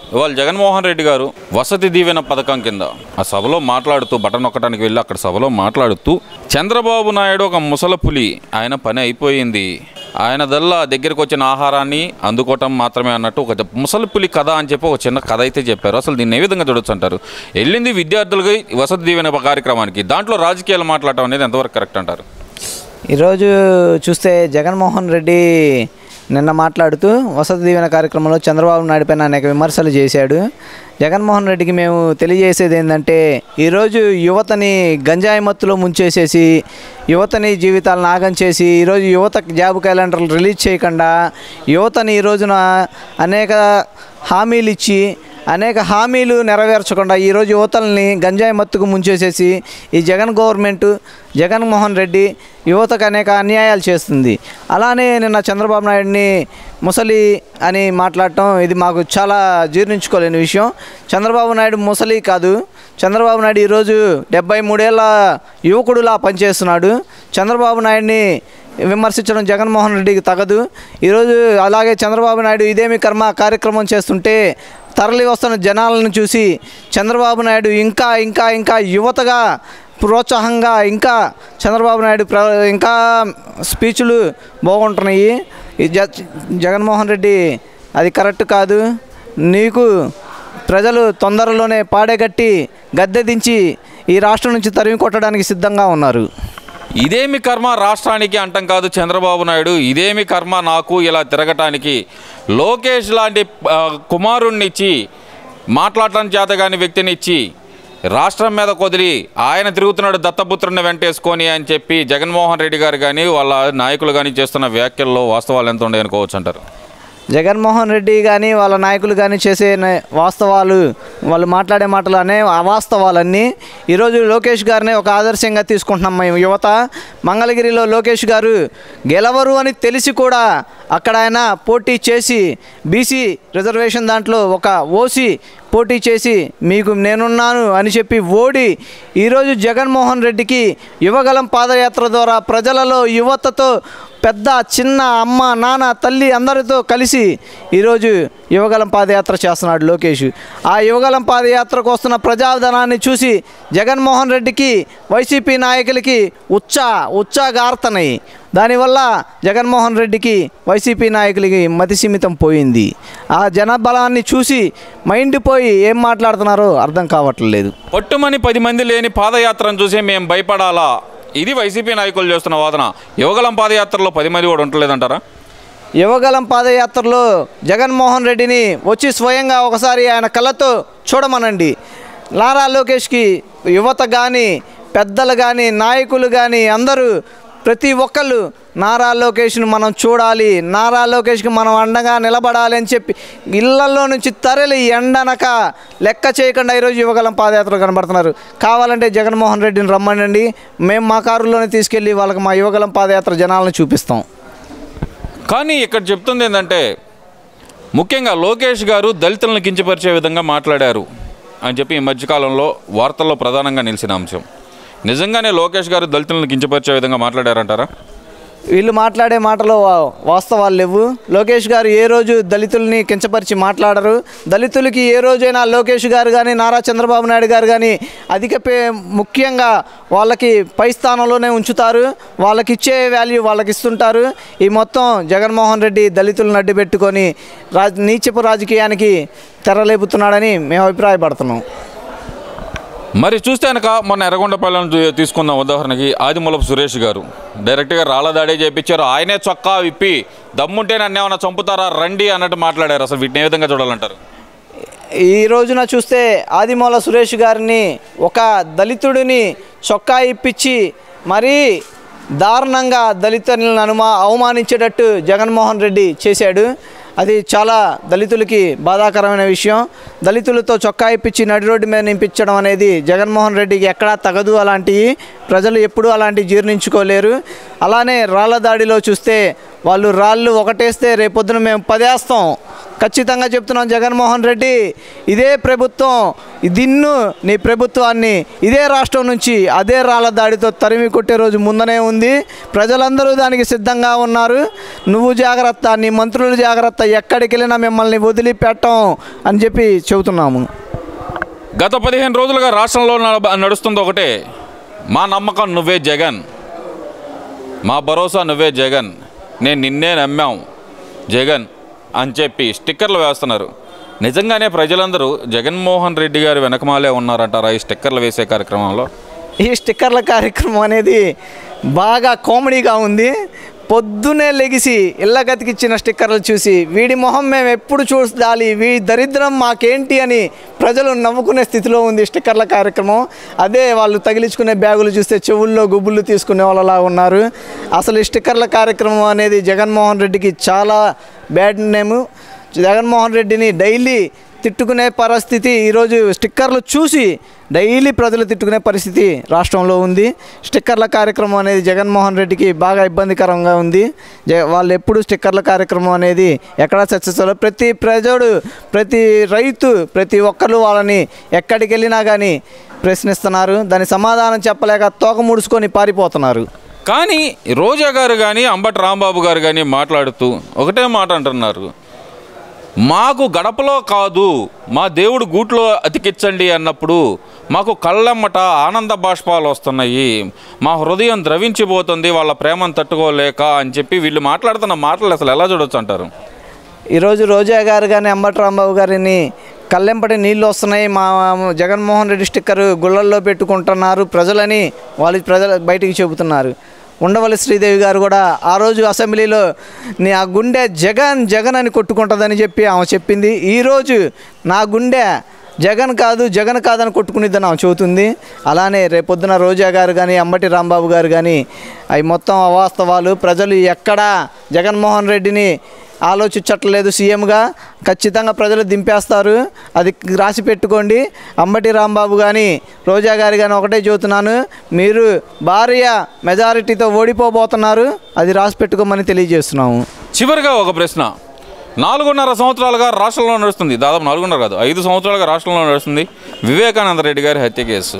ఇవాళ జగన్మోహన్ రెడ్డి గారు వసతి దీవెన పథకం కింద ఆ సభలో మాట్లాడుతూ బటన్ నొక్కడానికి వెళ్ళి అక్కడ సభలో మాట్లాడుతూ చంద్రబాబు నాయుడు ఒక ముసల పులి ఆయన పని అయిపోయింది. ఆయన దల్లా దగ్గరికి వచ్చిన ఆహారాన్ని అందుకోవటం మాత్రమే అన్నట్టు ఒక ముసలి పులి కథ అని చెప్పి ఒక చిన్న కథ అయితే చెప్పారు. అసలు దీన్ని ఏ విధంగా చూడొచ్చు అంటారు? వెళ్ళింది విద్యార్థులకి వసతి దీవెన కార్యక్రమానికి. దాంట్లో రాజకీయాలు మాట్లాడటం అనేది ఎంతవరకు కరెక్ట్ అంటారు? ఈరోజు చూస్తే జగన్మోహన్ రెడ్డి నిన్న మాట్లాడుతూ వసతి దీవెన కార్యక్రమంలో చంద్రబాబు నాయుడు పైన అనేక విమర్శలు చేశాడు. జగన్మోహన్ రెడ్డికి మేము తెలియజేసేది ఏంటంటే ఈరోజు యువతని గంజాయి మత్తులో ముంచేసేసి యువతని జీవితాలను నాగం చేసి ఈరోజు యువత జాబ్ క్యాలెండర్లు రిలీజ్ చేయకుండా యువతని ఈ రోజున అనేక హామీలు ఇచ్చి అనేక హామీలు నెరవేర్చకుండా ఈరోజు యువతల్ని గంజాయి మత్తుకు ముంచేసేసి ఈ జగన్ గవర్నమెంట్ జగన్మోహన్ రెడ్డి యువతకు అనేక అన్యాయాలు చేస్తుంది. అలానే నిన్న చంద్రబాబు నాయుడిని ముసలి అని మాట్లాడటం ఇది మాకు చాలా జీర్ణించుకోలేని విషయం. చంద్రబాబు నాయుడు ముసలి కాదు. చంద్రబాబు నాయుడు ఈరోజు డెబ్బై మూడేళ్ళ యువకుడులా పనిచేస్తున్నాడు. చంద్రబాబు నాయుడిని విమర్శించడం జగన్మోహన్ రెడ్డికి తగదు. ఈరోజు అలాగే చంద్రబాబు నాయుడు ఇదేమి కర్మ కార్యక్రమం చేస్తుంటే తరలి వస్తున్న జనాలను చూసి చంద్రబాబు నాయుడు ఇంకా ఇంకా ఇంకా యువతగా ప్రోత్సాహంగా ఇంకా చంద్రబాబు నాయుడు ప్ర ఇంకా స్పీచ్లు బాగుంటున్నాయి. జ జగన్మోహన్ రెడ్డి అది కరెక్ట్ కాదు. నీకు ప్రజలు తొందరలోనే పాడేగట్టి గద్దె దించి ఈ రాష్ట్రం నుంచి తరిమి కొట్టడానికి సిద్ధంగా ఉన్నారు. ఇదేమి కర్మ రాష్ట్రానికి అంటం కాదు చంద్రబాబు నాయుడు ఇదేమి కర్మ నాకు ఇలా తిరగటానికి. లోకేష్ లాంటి కుమారుణ్ణిచ్చి ఇచ్చి మాట్లాడటం చేతగాని వ్యక్తిని ఇచ్చి రాష్ట్రం మీద కొదిలి ఆయన తిరుగుతున్నాడు దత్తపుత్రుని వెంటేసుకొని అని చెప్పి జగన్మోహన్ రెడ్డి గారు కానీ వాళ్ళ నాయకులు కానీ చేస్తున్న వ్యాఖ్యల్లో వాస్తవాలు ఎంత ఉండే అనుకోవచ్చు అంటారు? జగన్మోహన్ రెడ్డి కానీ వాళ్ళ నాయకులు కానీ చేసే వాస్తవాలు వాళ్ళు మాట్లాడే మాటలు అనే అవాస్తవాలన్నీ ఈరోజు లోకేష్ గారిని ఒక ఆదర్శంగా తీసుకుంటున్నాం మేము. యువత మంగళగిరిలో లోకేష్ గారు గెలవరు అని తెలిసి కూడా అక్కడ ఆయన పోటీ చేసి బీసీ రిజర్వేషన్ దాంట్లో ఒక ఓసీ పోటీ చేసి మీకు నేనున్నాను అని చెప్పి ఓడి ఈరోజు జగన్మోహన్ రెడ్డికి యువగలం పాదయాత్ర ద్వారా ప్రజలలో యువతతో పెద్ద చిన్న అమ్మ నాన్న తల్లి అందరితో కలిసి ఈరోజు యువగలం పాదయాత్ర చేస్తున్నాడు లోకేష్. ఆ యువగలం పాదయాత్రకు వస్తున్న ప్రజాధనాన్ని చూసి జగన్మోహన్ రెడ్డికి వైసీపీ నాయకులకి ఉచ్చా ఉచ్చాగార్తనయి దానివల్ల జగన్మోహన్ రెడ్డికి వైసీపీ నాయకులకి మతి సీమితం పోయింది. ఆ జనబలాన్ని చూసి మైండ్ పోయి ఏం మాట్లాడుతున్నారో అర్థం కావట్లేదు. పట్టుమని పది మంది లేని పాదయాత్రను చూసి మేము భయపడాలా? ఇది వైసీపీ నాయకులు చేస్తున్న వాదన. యువగలం పాదయాత్రలో పది మంది కూడా ఉండలేదంటారా? యువగలం పాదయాత్రలో జగన్మోహన్ రెడ్డిని వచ్చి స్వయంగా ఒకసారి ఆయన కళ్ళతో చూడమనండి. నారా లోకేష్కి యువత కానీ పెద్దలు కానీ నాయకులు కానీ అందరూ ప్రతి ఒక్కళ్ళు నారా లోకేష్ను మనం చూడాలి నారా లోకేష్కి మనం అండగా నిలబడాలి అని చెప్పి ఇళ్ళలో నుంచి తరలి ఎండనక లెక్క చేయకుండా ఈరోజు యువగలం పాదయాత్ర కనబడుతున్నారు. కావాలంటే జగన్మోహన్ రెడ్డిని రమ్మనండి మేము మా కారులోనే తీసుకెళ్ళి వాళ్ళకి మా యువగలం పాదయాత్ర జనాలను చూపిస్తాం. కానీ ఇక్కడ చెప్తుంది ఏంటంటే ముఖ్యంగా లోకేష్ గారు దళితులను కించపరిచే విధంగా మాట్లాడారు అని చెప్పి ఈ మధ్యకాలంలో వార్తల్లో ప్రధానంగా నిలిచిన అంశం. నిజంగానే లోకేష్ గారు దళితులను కించపరిచే విధంగా మాట్లాడారంటారా? వీళ్ళు మాట్లాడే మాటలు వా- వాస్తవాలు లేవు. లోకేష్ గారు ఏ రోజు దళితుల్ని కించపరిచి మాట్లాడరు. దళితులకి ఏ రోజైనా లోకేష్ గారు కానీ నారా చంద్రబాబు నాయుడు గారు కానీ అధిక పే ముఖ్యంగా వాళ్ళకి పై స్థానంలోనే ఉంచుతారు. వాళ్ళకి ఇచ్చే వాల్యూ వాళ్ళకి ఇస్తుంటారు ఈ మొత్తం జగన్మోహన్ రెడ్డి దళితులను అడ్డు పెట్టుకొని రాజ్ నీచపు రాజకీయానికి తెరలేపుతున్నాడని మేము అభిప్రాయపడుతున్నాం. మరి చూస్తే కనుక మొన్న ఎర్రగొండపల్లెను తీసుకుందాం ఉదాహరణకి ఆదిమూలపు సురేష్ గారు. డైరెక్ట్గా రాళ్ళదాడే చేయించారు ఆయనే చొక్కా విప్పి దమ్ముంటే నన్ను ఏమైనా చంపుతారా? రండి అన్నట్టు మాట్లాడారు. అసలు వీటిని ఏ విధంగా చూడాలంటారు? ఈ రోజున చూస్తే ఆదిమూల సురేష్ గారిని ఒక దళితుడిని చొక్కా ఇప్పించి మరీ దారుణంగా దళితులను అనుమా అవమానించేటట్టు జగన్మోహన్ రెడ్డి చేశాడు. అది చాలా దళితులకి బాధాకరమైన విషయం. దళితులతో చొక్కా ఇప్పించి నడి రోడ్డు మీద నింపించడం అనేది జగన్మోహన్ రెడ్డికి ఎక్కడా తగదు అలాంటివి ప్రజలు ఎప్పుడూ అలాంటివి జీర్ణించుకోలేరు. అలానే రాళ్ళ దాడిలో చూస్తే వాళ్ళు రాళ్ళు ఒకటేస్తే రేపొద్దున మేము పదేస్తాం. ఖచ్చితంగా చెప్తున్నాం జగన్మోహన్ రెడ్డి ఇదే ప్రభుత్వం దిన్ను నీ ప్రభుత్వాన్ని ఇదే రాష్ట్రం నుంచి అదే రాళ్ళ దాడితో తరిమి కొట్టే రోజు ముందనే ఉంది. ప్రజలందరూ దానికి సిద్ధంగా ఉన్నారు. నువ్వు జాగ్రత్త నీ మంత్రులు జాగ్రత్త ఎక్కడికి వెళ్ళినా మిమ్మల్ని వదిలిపెట్టం అని చెప్పి చెబుతున్నాము. గత పదిహేను రోజులుగా రాష్ట్రంలో నడ- నడుస్తుంది ఒకటే. మా నమ్మకం నువ్వే జగన్. మా భరోసా నువ్వే జగన్. నేను నిన్నే నమ్మాం. జగన్ అని చెప్పి స్టిక్కర్లు వేస్తున్నారు. నిజంగానే ప్రజలందరూ జగన్మోహన్ రెడ్డి గారు వెనకమాలే ఉన్నారంటారా ఈ స్టిక్కర్లు వేసే కార్యక్రమంలో. ఈ స్టిక్కర్ల కార్యక్రమం అనేది బాగా కామెడీగా ఉంది. పొద్దునే లెగిసి ఇళ్ళ గతికిచ్చిన స్టిక్కర్లు చూసి వీడి మొహం మేము ఎప్పుడు చూడాలి వీడి దరిద్రం మాకేంటి అని ప్రజలు నవ్వుకునే స్థితిలో ఉంది స్టిక్కర్ల కార్యక్రమం. అదే వాళ్ళు తగిలించుకునే బ్యాగులు చూస్తే చెవుల్లో గుబ్బులు తీసుకునే వాళ్ళలా ఉన్నారు. అసలు ఈ స్టిక్కర్ల కార్యక్రమం అనేది జగన్మోహన్ రెడ్డికి చాలా బ్యాడ్ నేము. జగన్మోహన్ రెడ్డిని డైలీ తిట్టుకునే పరిస్థితి ఈరోజు స్టిక్కర్లు చూసి డైలీ ప్రజలు తిట్టుకునే పరిస్థితి రాష్ట్రంలో ఉంది. స్టిక్కర్ల కార్యక్రమం అనేది జగన్మోహన్ రెడ్డికి బాగా ఇబ్బందికరంగా ఉంది. జ వాళ్ళు ఎప్పుడు స్టిక్కర్ల కార్యక్రమం అనేది ఎక్కడా సక్సెస్ అవ్వలేదు ప్రతి ప్రజడు ప్రతి రైతు ప్రతి ఒక్కరు వాళ్ళని ఎక్కడికి వెళ్ళినా కానీ ప్రశ్నిస్తున్నారు. దాని సమాధానం చెప్పలేక తోక ముడుచుకొని పారిపోతున్నారు. కానీ రోజా గారు కానీ అంబటి రాంబాబు గారు కానీ మాట్లాడుతూ ఒకటే మాట అంటున్నారు. మాకు గడపలో కాదు మా దేవుడు గూట్లో అతికిచ్చండి అన్నప్పుడు మాకు కళ్ళమ్మట ఆనంద బాష్పాలు వస్తున్నాయి. మా హృదయం ద్రవించిపోతుంది వాళ్ళ ప్రేమను తట్టుకోలేక అని చెప్పి వీళ్ళు మాట్లాడుతున్న మాటలు అసలు ఎలా చూడొచ్చు అంటారు? ఈరోజు రోజా గారు కానీ అంబటి రాంబాబు గారిని కళ్ళెంపటి నీళ్ళు వస్తున్నాయి. మా జగన్మోహన్ రెడ్డి స్టిక్కర్ గుళ్ళల్లో పెట్టుకుంటున్నారు ప్రజలని వాళ్ళు ప్రజల బయటికి చెబుతున్నారు ఉండవల్లి శ్రీదేవి గారు కూడా ఆ రోజు అసెంబ్లీలో నీ ఆ గుండె జగన్ జగన్ అని కొట్టుకుంటుందని చెప్పి ఆమె చెప్పింది. ఈరోజు నా గుండె జగన్ కాదు జగన్ కాదని కొట్టుకునిద్దని ఆమె చెబుతుంది. అలానే రేపొద్దున రోజా గారు కానీ అంబటి రాంబాబు గారు కానీ అవి మొత్తం అవాస్తవాలు. ప్రజలు ఎక్కడా జగన్మోహన్ రెడ్డిని ఆలోచించట్లేదు సీఎంగా. ఖచ్చితంగా ప్రజలు దింపేస్తారు. అది రాసి పెట్టుకోండి. అంబటి రాంబాబు కానీ రోజా గారు కానీ ఒకటే చెబుతున్నాను. మీరు భార్య మెజారిటీతో ఓడిపోబోతున్నారు. అది రాసి పెట్టుకోమని తెలియజేస్తున్నాము. చివరిగా ఒక ప్రశ్న. నాలుగున్నర సంవత్సరాలుగా రాష్ట్రంలో నడుస్తుంది. దాదాపు నాలుగున్నర కాదు ఐదు సంవత్సరాలుగా రాష్ట్రంలో నడుస్తుంది వివేకానంద రెడ్డి గారి హత్య కేసు.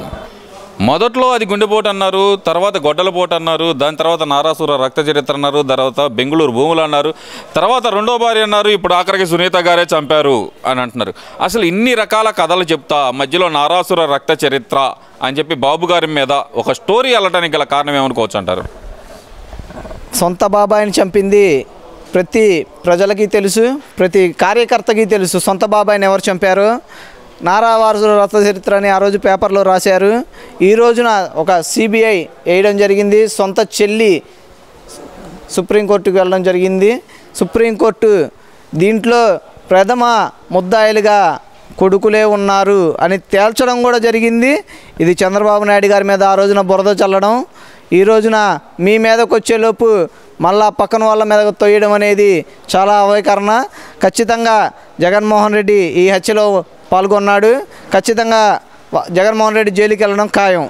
మొదట్లో అది గుండెపోటు అన్నారు తర్వాత గొడ్డలపోటు అన్నారు దాని తర్వాత నారాసుర రక్త చరిత్ర అన్నారు తర్వాత బెంగళూరు భూములు అన్నారు తర్వాత రెండో భార్య అన్నారు ఇప్పుడు ఆఖరికి సునీత గారే చంపారు అని అంటున్నారు. అసలు ఇన్ని రకాల కథలు చెప్తా మధ్యలో నారాసుర రక్త చరిత్ర అని చెప్పి బాబు గారి మీద ఒక స్టోరీ వెళ్ళటానికి గల కారణం ఏమనుకోవచ్చు అంటారు? సొంత బాబాయిని చంపింది ప్రతి ప్రజలకి తెలుసు ప్రతి కార్యకర్తకి తెలుసు. సొంత బాబాయిని ఎవరు చంపారు? నారా వారసుల రథ చరిత్ర అని ఆ రోజు పేపర్లో రాశారు. ఈ రోజున ఒక సిబిఐ వేయడం జరిగింది. సొంత చెల్లి సుప్రీంకోర్టుకు వెళ్ళడం జరిగింది. సుప్రీంకోర్టు దీంట్లో ప్రథమ ముద్దాయిలుగా కొడుకులే ఉన్నారు అని తేల్చడం కూడా జరిగింది. ఇది చంద్రబాబు నాయుడు గారి మీద ఆ రోజున బురద చల్లడం. ఈ రోజున మీ మీదకు వచ్చేలోపు మళ్ళా పక్కన వాళ్ళ మీద తొయ్యడం అనేది చాలా అవకరణ ఖచ్చితంగా జగన్మోహన్ రెడ్డి ఈ హత్యలో పాల్గొన్నాడు. ఖచ్చితంగా జగన్మోహన్ రెడ్డి జైలుకి వెళ్ళడం ఖాయం.